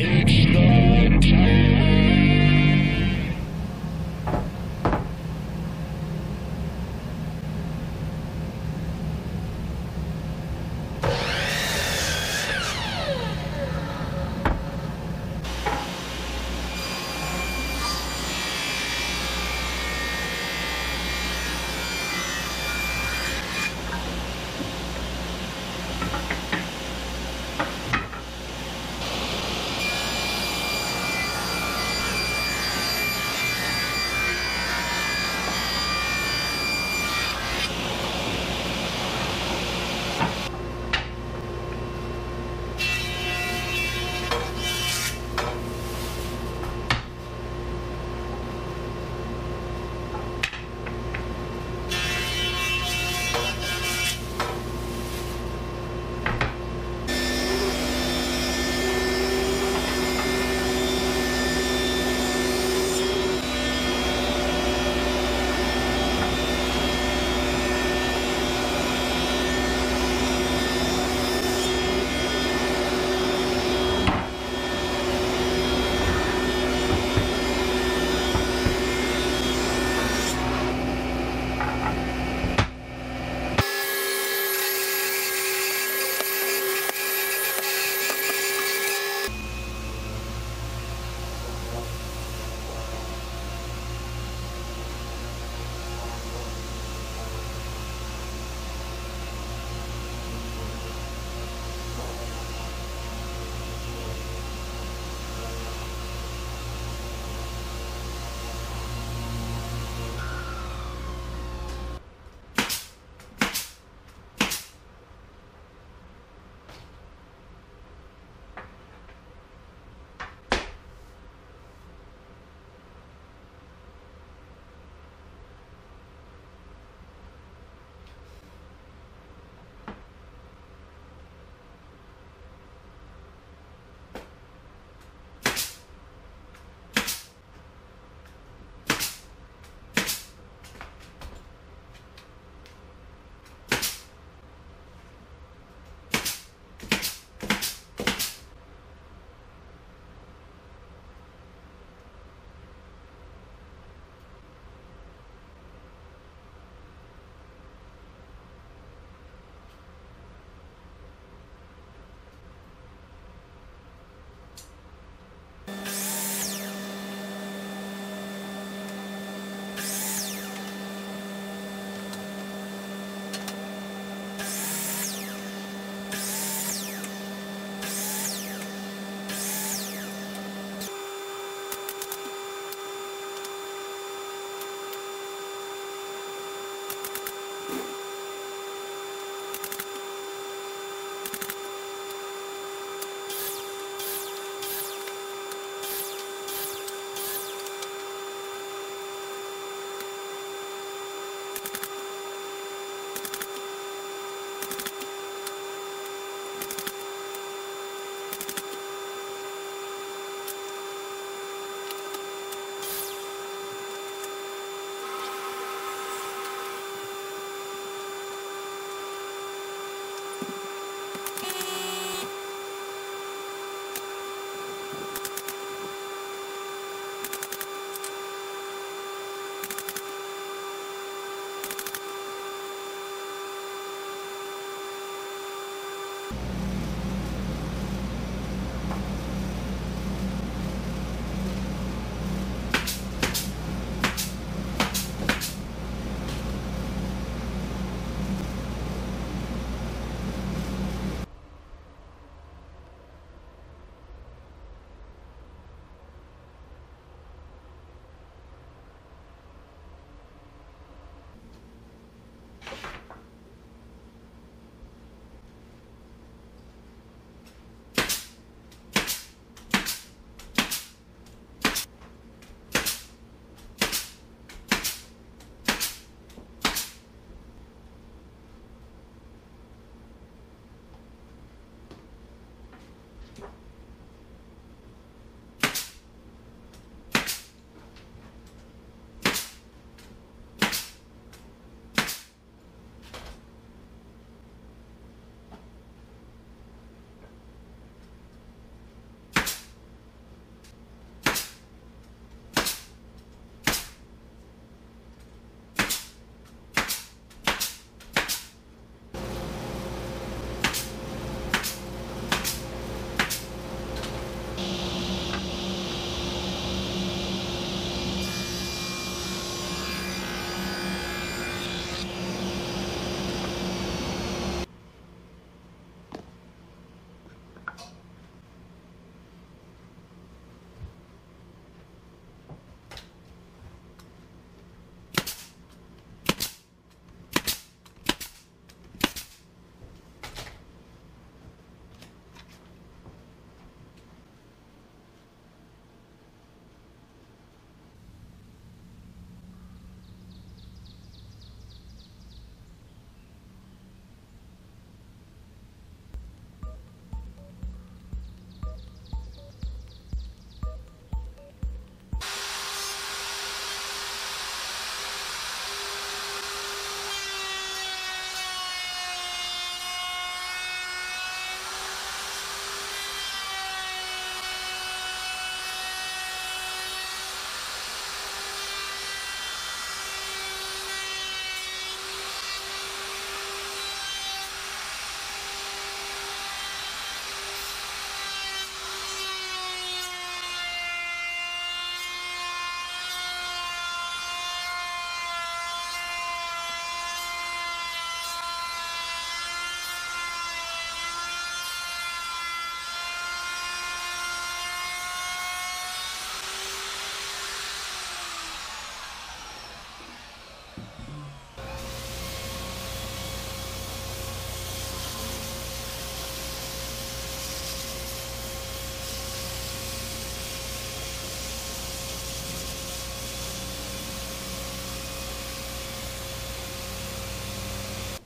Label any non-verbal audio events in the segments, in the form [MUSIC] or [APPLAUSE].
Eight.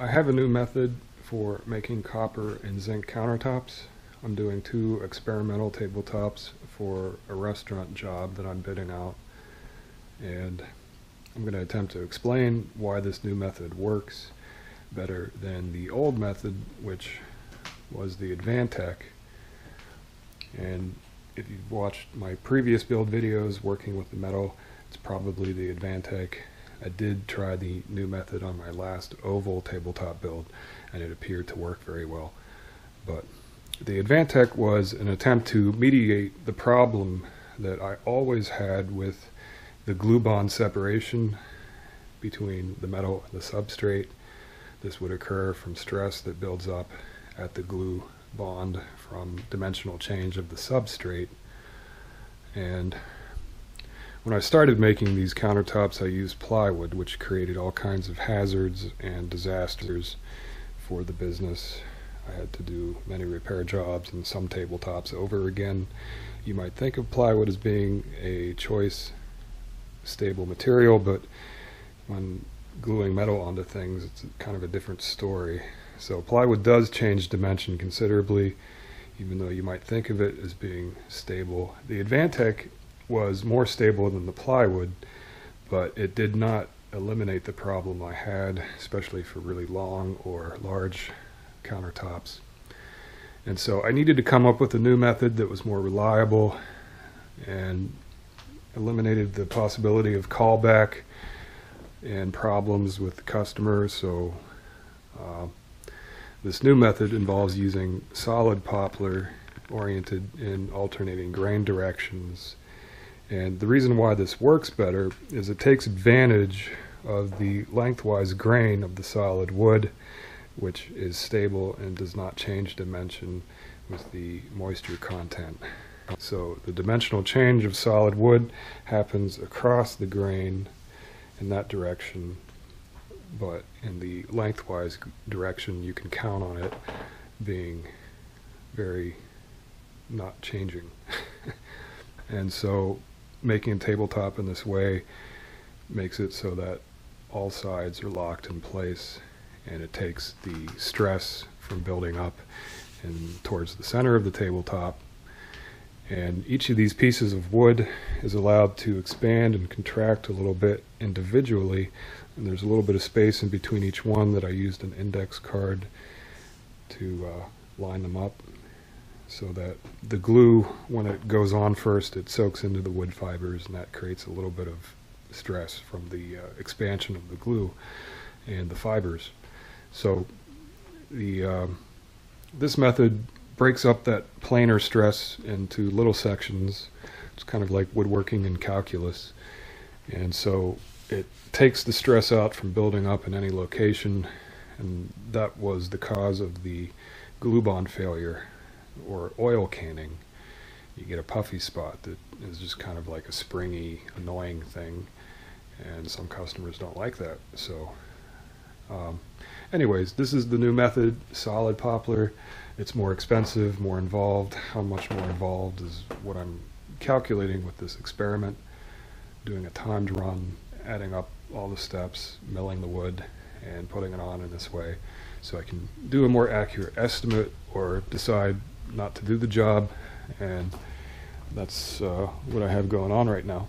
I have a new method for making copper and zinc countertops. I'm doing two experimental tabletops for a restaurant job that I'm bidding out. And I'm going to attempt to explain why this new method works better than the old method, which was the Advantech. And if you've watched my previous build videos working with the metal, it's probably the Advantech. I did try the new method on my last oval tabletop build, and it appeared to work very well. But the Advantech was an attempt to mediate the problem that I always had with the glue bond separation between the metal and the substrate. This would occur from stress that builds up at the glue bond from dimensional change of the substrate. And when I started making these countertops, I used plywood, which created all kinds of hazards and disasters for the business. I had to do many repair jobs and some tabletops over again. You might think of plywood as being a choice, stable material, but when gluing metal onto things, it's kind of a different story. So plywood does change dimension considerably, even though you might think of it as being stable. The Advantech was more stable than the plywood, but it did not eliminate the problem I had, especially for really long or large countertops. And so I needed to come up with a new method that was more reliable and eliminated the possibility of callback and problems with the customer. So uh, this new method involves using solid poplar oriented in alternating grain directions. And the reason why this works better is it takes advantage of the lengthwise grain of the solid wood, which is stable and does not change dimension with the moisture content. So the dimensional change of solid wood happens across the grain in that direction but in the lengthwise direction you can count on it being very not changing. [LAUGHS] and so making a tabletop in this way makes it so that all sides are locked in place and it takes the stress from building up and towards the center of the tabletop. And each of these pieces of wood is allowed to expand and contract a little bit individually. And there's a little bit of space in between each one that I used an index card to uh, line them up so that the glue, when it goes on first, it soaks into the wood fibers and that creates a little bit of stress from the uh, expansion of the glue and the fibers. So the uh, this method breaks up that planar stress into little sections. It's kind of like woodworking in calculus. And so it takes the stress out from building up in any location, and that was the cause of the glue bond failure or oil canning. You get a puffy spot that is just kind of like a springy, annoying thing, and some customers don't like that. So, um, anyways, this is the new method, solid poplar. It's more expensive, more involved. How much more involved is what I'm calculating with this experiment, doing a timed run adding up all the steps, milling the wood, and putting it on in this way so I can do a more accurate estimate or decide not to do the job and that's uh, what I have going on right now.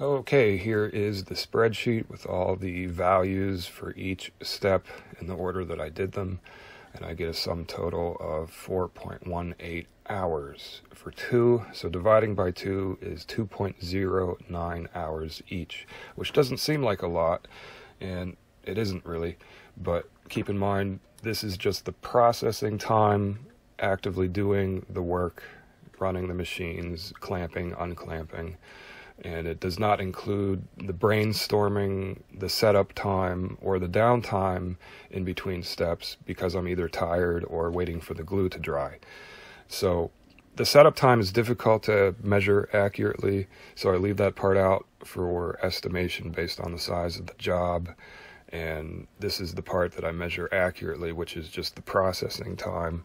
Okay, here is the spreadsheet with all the values for each step in the order that I did them, and I get a sum total of 4.18 hours for two. So dividing by two is 2.09 hours each, which doesn't seem like a lot, and it isn't really, but keep in mind this is just the processing time, actively doing the work, running the machines, clamping, unclamping and it does not include the brainstorming, the setup time, or the downtime in between steps because I'm either tired or waiting for the glue to dry. So the setup time is difficult to measure accurately, so I leave that part out for estimation based on the size of the job. And this is the part that I measure accurately, which is just the processing time.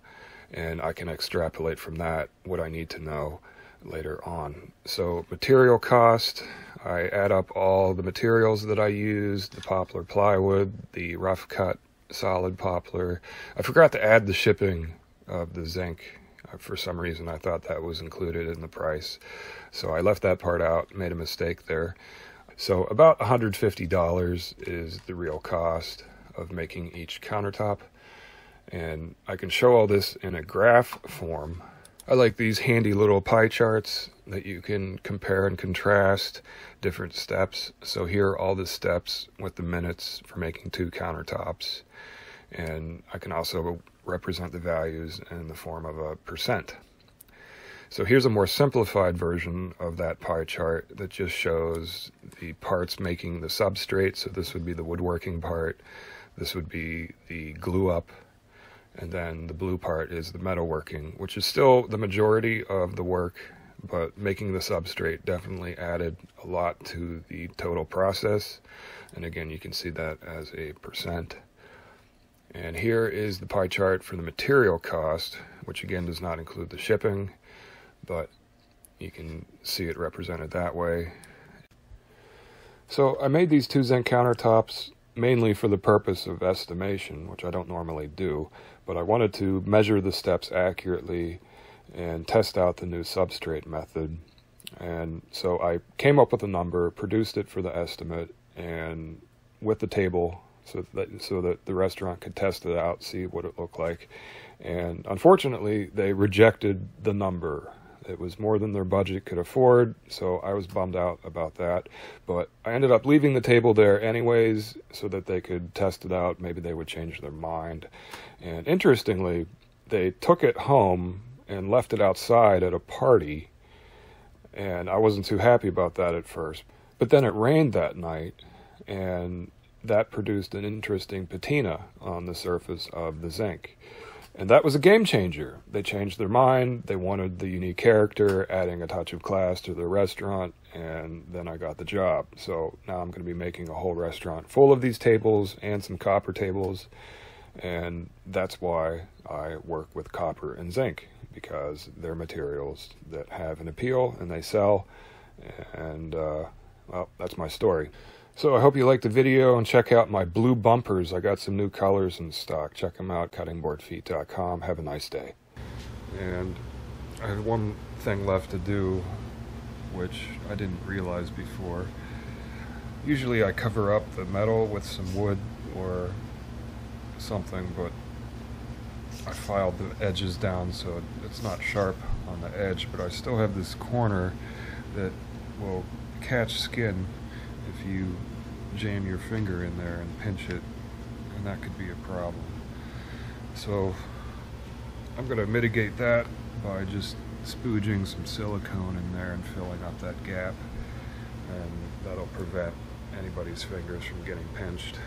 And I can extrapolate from that what I need to know later on. So material cost, I add up all the materials that I used, the poplar plywood, the rough cut solid poplar. I forgot to add the shipping of the zinc. Uh, for some reason, I thought that was included in the price. So I left that part out, made a mistake there. So about $150 is the real cost of making each countertop. And I can show all this in a graph form I like these handy little pie charts that you can compare and contrast different steps. So here are all the steps with the minutes for making two countertops. And I can also represent the values in the form of a percent. So here's a more simplified version of that pie chart that just shows the parts making the substrate. So this would be the woodworking part. This would be the glue up and then the blue part is the metalworking, which is still the majority of the work, but making the substrate definitely added a lot to the total process. And again, you can see that as a percent. And here is the pie chart for the material cost, which again does not include the shipping, but you can see it represented that way. So I made these two Zinc countertops mainly for the purpose of estimation, which I don't normally do, but I wanted to measure the steps accurately and test out the new substrate method. And so I came up with a number, produced it for the estimate, and with the table so that so that the restaurant could test it out, see what it looked like. And unfortunately, they rejected the number it was more than their budget could afford, so I was bummed out about that. But I ended up leaving the table there anyways so that they could test it out. Maybe they would change their mind. And interestingly, they took it home and left it outside at a party. And I wasn't too happy about that at first. But then it rained that night, and that produced an interesting patina on the surface of the zinc. And that was a game changer. They changed their mind. They wanted the unique character, adding a touch of class to their restaurant, and then I got the job. So now I'm going to be making a whole restaurant full of these tables and some copper tables. And that's why I work with copper and zinc because they're materials that have an appeal and they sell. And, uh, well, that's my story. So I hope you liked the video and check out my blue bumpers. I got some new colors in stock. Check them out, cuttingboardfeet.com. Have a nice day. And I have one thing left to do, which I didn't realize before. Usually I cover up the metal with some wood or something, but I filed the edges down so it's not sharp on the edge, but I still have this corner that will catch skin if you jam your finger in there and pinch it, and that could be a problem. So I'm going to mitigate that by just spooging some silicone in there and filling up that gap, and that'll prevent anybody's fingers from getting pinched.